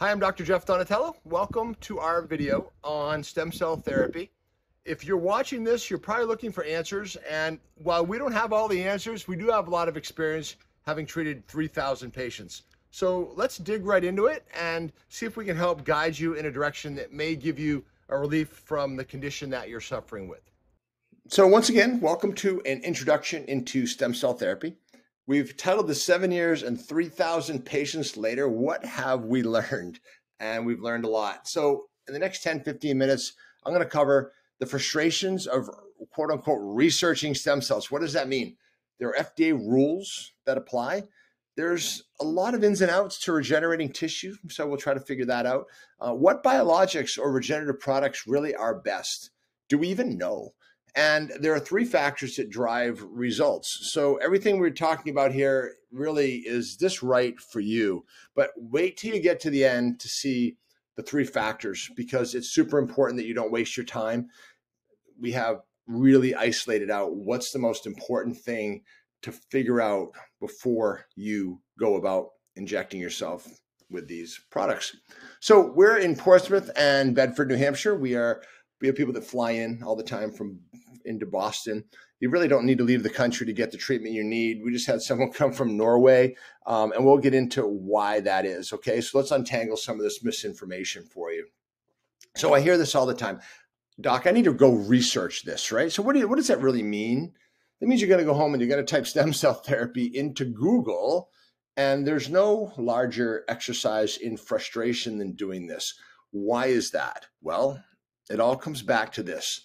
Hi, I'm Dr. Jeff Donatello. Welcome to our video on stem cell therapy. If you're watching this, you're probably looking for answers. And while we don't have all the answers, we do have a lot of experience having treated 3,000 patients. So let's dig right into it and see if we can help guide you in a direction that may give you a relief from the condition that you're suffering with. So, once again, welcome to an introduction into stem cell therapy. We've titled the seven years and 3,000 patients later. What have we learned? And we've learned a lot. So, in the next 10, 15 minutes, I'm going to cover the frustrations of quote unquote researching stem cells. What does that mean? There are FDA rules that apply. There's a lot of ins and outs to regenerating tissue. So, we'll try to figure that out. Uh, what biologics or regenerative products really are best? Do we even know? And there are three factors that drive results. So everything we're talking about here really is this right for you? But wait till you get to the end to see the three factors because it's super important that you don't waste your time. We have really isolated out what's the most important thing to figure out before you go about injecting yourself with these products. So we're in Portsmouth and Bedford, New Hampshire. We are we have people that fly in all the time from into Boston. You really don't need to leave the country to get the treatment you need. We just had someone come from Norway, um, and we'll get into why that is. Okay, so let's untangle some of this misinformation for you. So I hear this all the time, Doc. I need to go research this, right? So what do you, what does that really mean? That means you're going to go home and you're going to type stem cell therapy into Google, and there's no larger exercise in frustration than doing this. Why is that? Well, it all comes back to this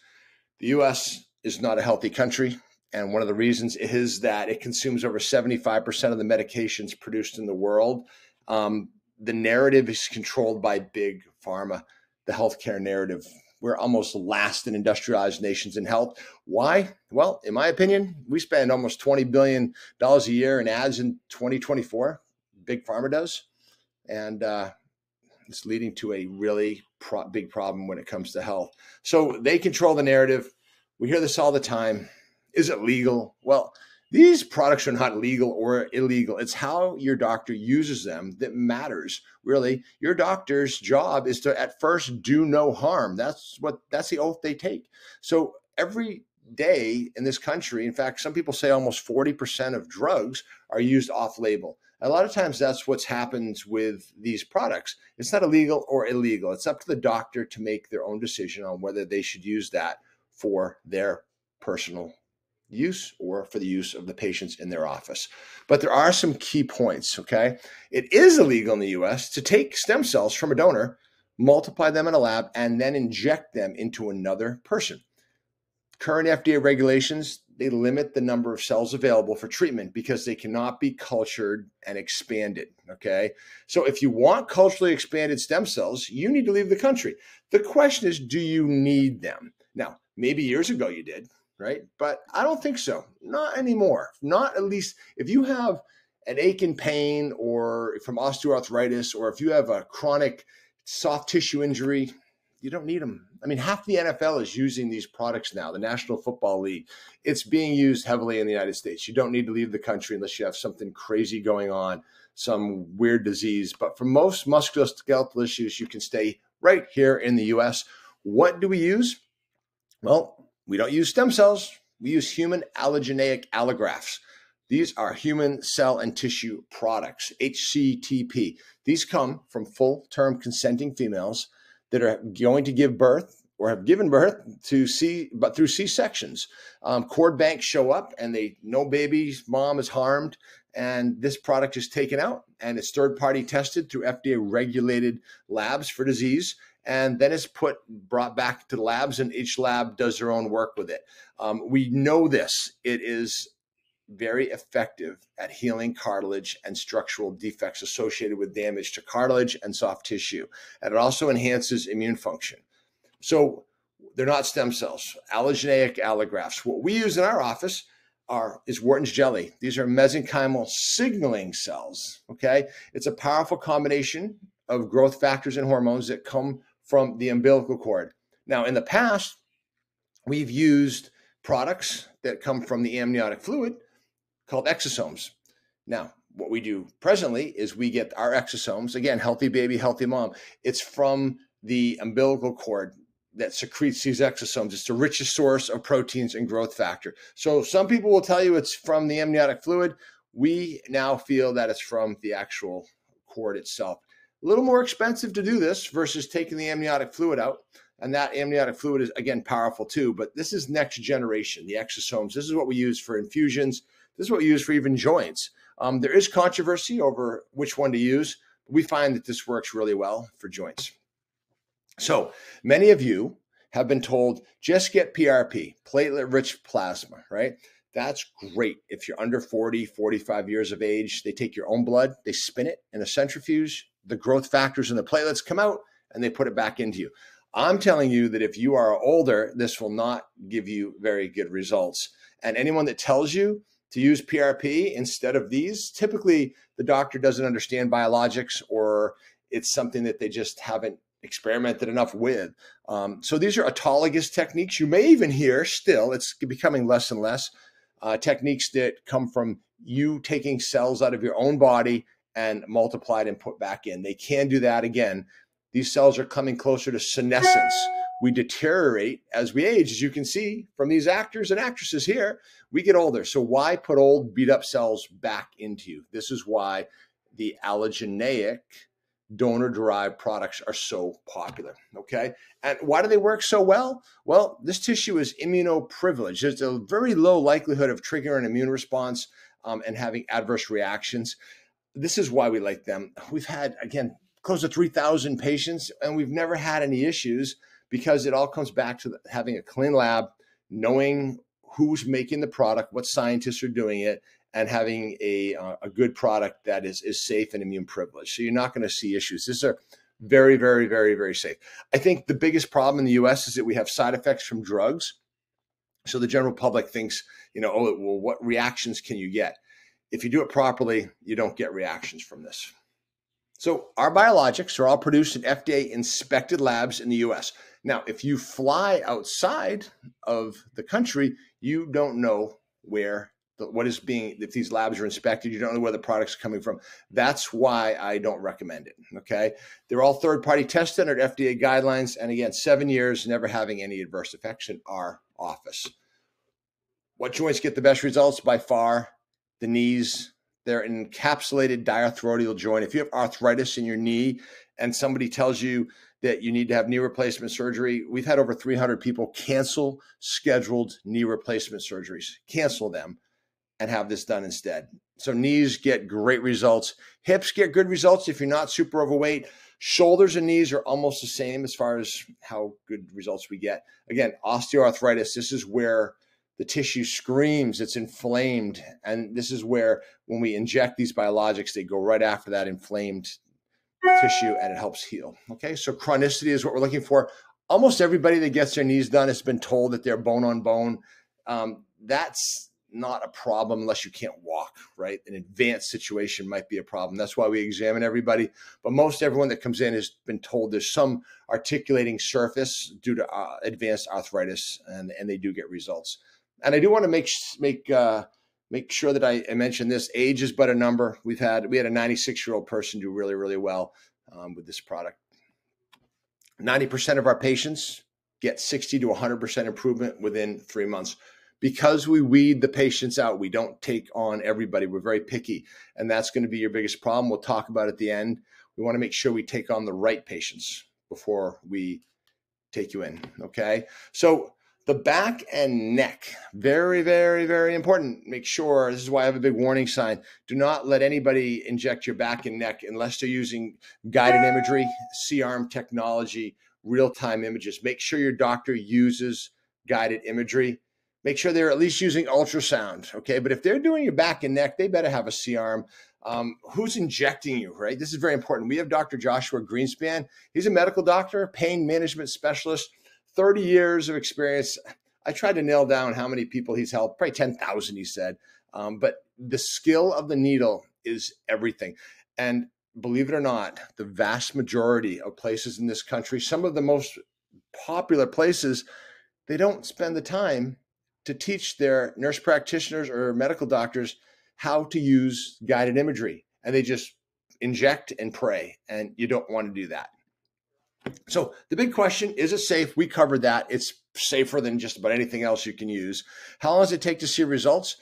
the US is not a healthy country. And one of the reasons is that it consumes over 75% of the medications produced in the world. Um, the narrative is controlled by big pharma, the healthcare narrative. We're almost last in industrialized nations in health. Why? Well, in my opinion, we spend almost $20 billion a year in ads in 2024. Big pharma does. And uh, it's leading to a really pro- big problem when it comes to health. So they control the narrative. We hear this all the time. Is it legal? Well, these products are not legal or illegal. It's how your doctor uses them that matters. Really, your doctor's job is to at first do no harm. That's what that's the oath they take. So every day in this country, in fact, some people say almost 40% of drugs are used off label. A lot of times that's what's happens with these products. It's not illegal or illegal. It's up to the doctor to make their own decision on whether they should use that for their personal use or for the use of the patients in their office. But there are some key points, okay? It is illegal in the US to take stem cells from a donor, multiply them in a lab, and then inject them into another person. Current FDA regulations they limit the number of cells available for treatment because they cannot be cultured and expanded. Okay. So if you want culturally expanded stem cells, you need to leave the country. The question is, do you need them? Now, maybe years ago you did, right? But I don't think so. Not anymore. Not at least if you have an ache and pain or from osteoarthritis, or if you have a chronic soft tissue injury, you don't need them. I mean, half the NFL is using these products now, the National Football League. It's being used heavily in the United States. You don't need to leave the country unless you have something crazy going on, some weird disease. But for most musculoskeletal issues, you can stay right here in the US. What do we use? Well, we don't use stem cells, we use human allogeneic allografts. These are human cell and tissue products, HCTP. These come from full term consenting females that are going to give birth or have given birth to C, but through C sections. Um, cord banks show up and they no baby's mom is harmed, and this product is taken out and it's third party tested through FDA regulated labs for disease. And then it's put brought back to the labs, and each lab does their own work with it. Um, we know this. It is very effective at healing cartilage and structural defects associated with damage to cartilage and soft tissue. And it also enhances immune function. So they're not stem cells, allogeneic allografts. What we use in our office are is Wharton's jelly. These are mesenchymal signaling cells. Okay. It's a powerful combination of growth factors and hormones that come from the umbilical cord. Now, in the past, we've used products that come from the amniotic fluid called exosomes. Now, what we do presently is we get our exosomes, again, healthy baby, healthy mom. It's from the umbilical cord that secretes these exosomes. It's the richest source of proteins and growth factor. So some people will tell you it's from the amniotic fluid. We now feel that it's from the actual cord itself. A little more expensive to do this versus taking the amniotic fluid out. And that amniotic fluid is, again, powerful too. But this is next generation, the exosomes. This is what we use for infusions. This is what we use for even joints. Um, there is controversy over which one to use. We find that this works really well for joints. So many of you have been told just get PRP, platelet rich plasma, right? That's great. If you're under 40, 45 years of age, they take your own blood, they spin it in a centrifuge, the growth factors in the platelets come out, and they put it back into you. I'm telling you that if you are older, this will not give you very good results. And anyone that tells you to use PRP instead of these, typically the doctor doesn't understand biologics or it's something that they just haven't experimented enough with. Um, so these are autologous techniques. You may even hear still, it's becoming less and less, uh, techniques that come from you taking cells out of your own body and multiplied and put back in. They can do that again. These cells are coming closer to senescence. We deteriorate as we age, as you can see from these actors and actresses here. We get older. So, why put old beat up cells back into you? This is why the allogeneic donor derived products are so popular. Okay. And why do they work so well? Well, this tissue is immunoprivileged. There's a very low likelihood of triggering an immune response um, and having adverse reactions. This is why we like them. We've had, again, close to 3,000 patients, and we've never had any issues because it all comes back to having a clean lab, knowing who's making the product, what scientists are doing it, and having a, uh, a good product that is, is safe and immune privileged. So you're not going to see issues. These are very, very, very, very safe. I think the biggest problem in the US is that we have side effects from drugs. So the general public thinks, you know, oh, well, what reactions can you get? If you do it properly, you don't get reactions from this. So our biologics are all produced in FDA inspected labs in the US. Now, if you fly outside of the country, you don't know where what is being if these labs are inspected you don't know where the product's coming from. That's why i don't recommend it okay? They're all third party tested under fda guidelines and again seven years never having any adverse effects in our office. What joints get the best results? By far the knees. They're encapsulated diarthrodial joint. If you have arthritis in your knee and somebody tells you that you need to have knee replacement surgery we've had over 300 people cancel scheduled knee replacement surgeries. Cancel them and have this done instead. So knees get great results. Hips get good results if you're not super overweight. Shoulders and knees are almost the same as far as how good results we get. Again, osteoarthritis, this is where the tissue screams, it's inflamed. And this is where, when we inject these biologics, they go right after that inflamed tissue and it helps heal. Okay, so chronicity is what we're looking for. Almost everybody that gets their knees done has been told that they're bone on bone. Um, that's not a problem unless you can't walk, right? An advanced situation might be a problem. That's why we examine everybody. But most everyone that comes in has been told there's some articulating surface due to uh, advanced arthritis, and, and they do get results. And I do want to make make uh, make sure that I, I mention this. Age is but a number. We've had we had a 96 year old person do really really well um, with this product. 90% of our patients get 60 to 100% improvement within three months because we weed the patients out, we don't take on everybody. We're very picky, and that's going to be your biggest problem. We'll talk about at the end. We want to make sure we take on the right patients before we take you in. Okay. So the back and neck, very, very, very important. Make sure this is why I have a big warning sign. Do not let anybody inject your back and neck unless they're using guided imagery, C arm technology, real time images. Make sure your doctor uses guided imagery make sure they're at least using ultrasound. Okay. But if they're doing your back and neck, they better have a C arm. Um, who's injecting you, right? This is very important. We have Dr. Joshua Greenspan. He's a medical doctor, pain management specialist, 30 years of experience. I tried to nail down how many people he's helped, probably 10,000, he said. Um, but the skill of the needle is everything. And believe it or not, the vast majority of places in this country, some of the most popular places, they don't spend the time to teach their nurse practitioners or medical doctors how to use guided imagery and they just inject and pray. And you don't want to do that. So the big question is it safe? We covered that. It's safer than just about anything else you can use. How long does it take to see results?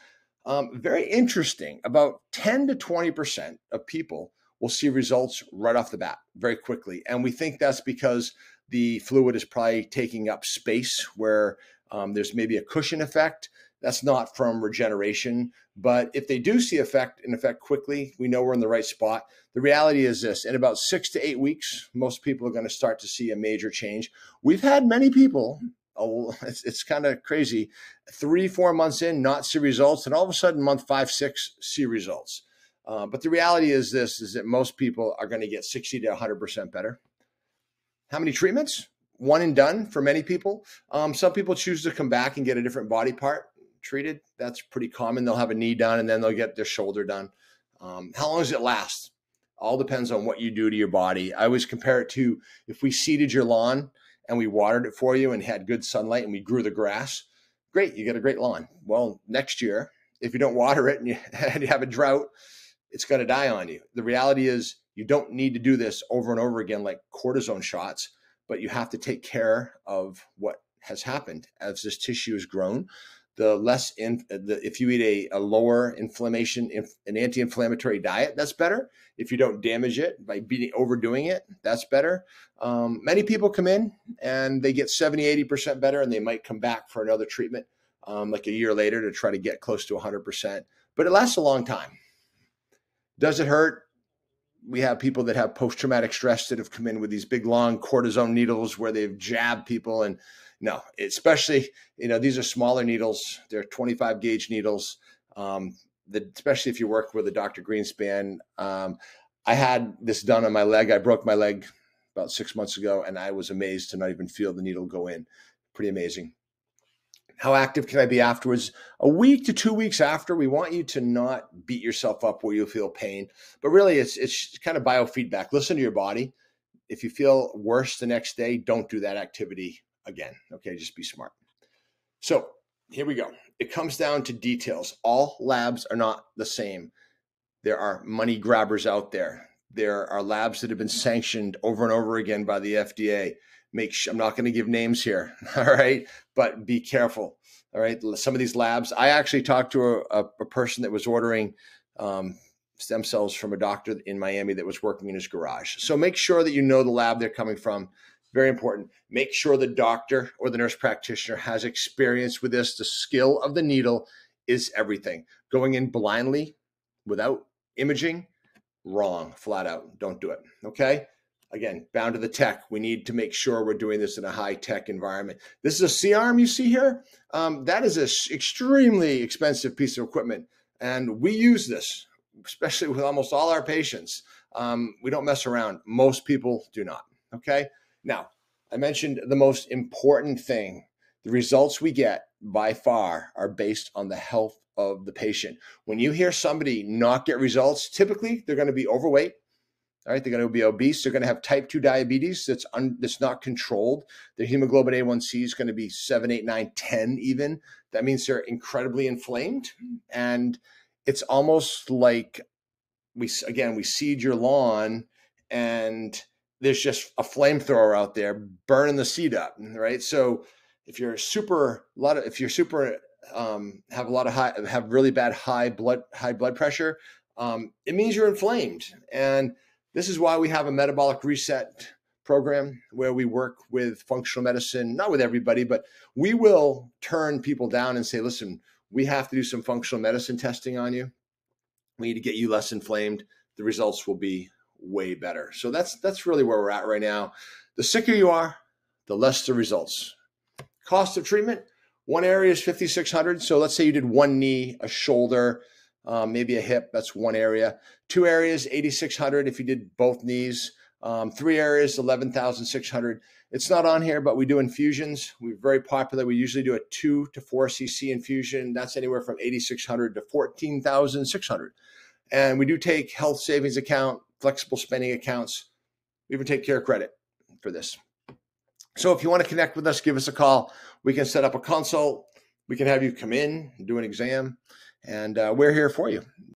Um, very interesting. About 10 to 20% of people will see results right off the bat very quickly. And we think that's because the fluid is probably taking up space where um, there's maybe a cushion effect. That's not from regeneration. But if they do see effect in effect quickly, we know we're in the right spot. The reality is this in about six to eight weeks, most people are going to start to see a major change. We've had many people oh, it's, it's kind of crazy. Three, four months in, not see results, and all of a sudden, month five, six, see results. Uh, but the reality is this: is that most people are going to get 60 to 100 percent better. How many treatments? One and done for many people. Um, some people choose to come back and get a different body part treated. That's pretty common. They'll have a knee done and then they'll get their shoulder done. Um, how long does it last? All depends on what you do to your body. I always compare it to if we seeded your lawn and we watered it for you and had good sunlight and we grew the grass, great, you get a great lawn. Well, next year, if you don't water it and you, and you have a drought, it's going to die on you. The reality is, you don't need to do this over and over again like cortisone shots, but you have to take care of what has happened. As this tissue has grown the less in the, if you eat a, a lower inflammation inf, an anti-inflammatory diet that's better. If you don't damage it by beating overdoing it that's better. Um, many people come in and they get 70 80% better and they might come back for another treatment um, like a year later to try to get close to 100% but it lasts a long time. Does it hurt we have people that have post-traumatic stress that have come in with these big long cortisone needles where they've jabbed people and no, especially you know these are smaller needles. They're 25 gauge needles. Um, especially if you work with a Dr. Greenspan. Um, I had this done on my leg. I broke my leg about six months ago, and I was amazed to not even feel the needle go in. Pretty amazing. How active can I be afterwards? A week to two weeks after, we want you to not beat yourself up where you feel pain, but really it's it's kind of biofeedback. Listen to your body. If you feel worse the next day, don't do that activity again. Okay, just be smart. So here we go. It comes down to details. All labs are not the same. There are money grabbers out there. There are labs that have been sanctioned over and over again by the FDA. Make sure, I'm not going to give names here, all right, but be careful. All right, some of these labs. I actually talked to a, a person that was ordering um, stem cells from a doctor in Miami that was working in his garage. So make sure that you know the lab they're coming from very important. Make sure the doctor or the nurse practitioner has experience with this. The skill of the needle is everything. Going in blindly without imaging, wrong, flat out. Don't do it. Okay. Again, bound to the tech. We need to make sure we're doing this in a high tech environment. This is a C arm you see here. Um, that is an extremely expensive piece of equipment. And we use this, especially with almost all our patients. Um, we don't mess around. Most people do not. Okay. Now, I mentioned the most important thing the results we get by far are based on the health of the patient. When you hear somebody not get results, typically they're going to be overweight. All right, they're going to be obese. They're going to have type 2 diabetes that's, un, that's not controlled. Their hemoglobin A1C is going to be 7, 8, 9, 10 even. That means they're incredibly inflamed. And it's almost like we, again, we seed your lawn and there's just a flamethrower out there burning the seed up, right? So if you're super a lot of if you're super um, have a lot of high have really bad high blood high blood pressure, um, it means you're inflamed, and this is why we have a metabolic reset program where we work with functional medicine, not with everybody, but we will turn people down and say, listen, we have to do some functional medicine testing on you. We need to get you less inflamed. The results will be way better. So that's that's really where we're at right now. The sicker you are, the less the results. Cost of treatment: one area is fifty six hundred. So let's say you did one knee, a shoulder, um, maybe a hip. That's one area. Two areas, eighty six hundred. If you did both knees. Um, three areas, eleven thousand six hundred. It's not on here, but we do infusions. We're very popular. We usually do a two to four cc infusion. That's anywhere from eighty six hundred to fourteen thousand six hundred. And we do take health savings account, flexible spending accounts. We even take care of credit for this. So if you want to connect with us, give us a call. We can set up a consult. We can have you come in do an exam. And uh, we're here for you.